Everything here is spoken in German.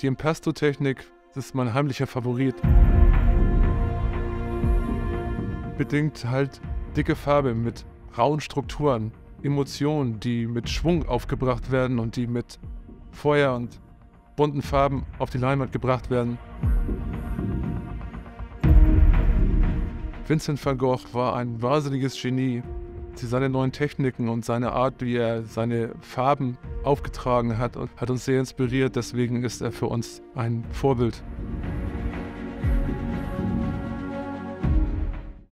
Die Impasto-Technik ist mein heimlicher Favorit. Bedingt halt dicke Farbe mit rauen Strukturen, Emotionen, die mit Schwung aufgebracht werden und die mit Feuer und bunten Farben auf die Leinwand gebracht werden. Vincent van Gogh war ein wahnsinniges Genie. Seine neuen Techniken und seine Art, wie er seine Farben aufgetragen hat, hat uns sehr inspiriert. Deswegen ist er für uns ein Vorbild.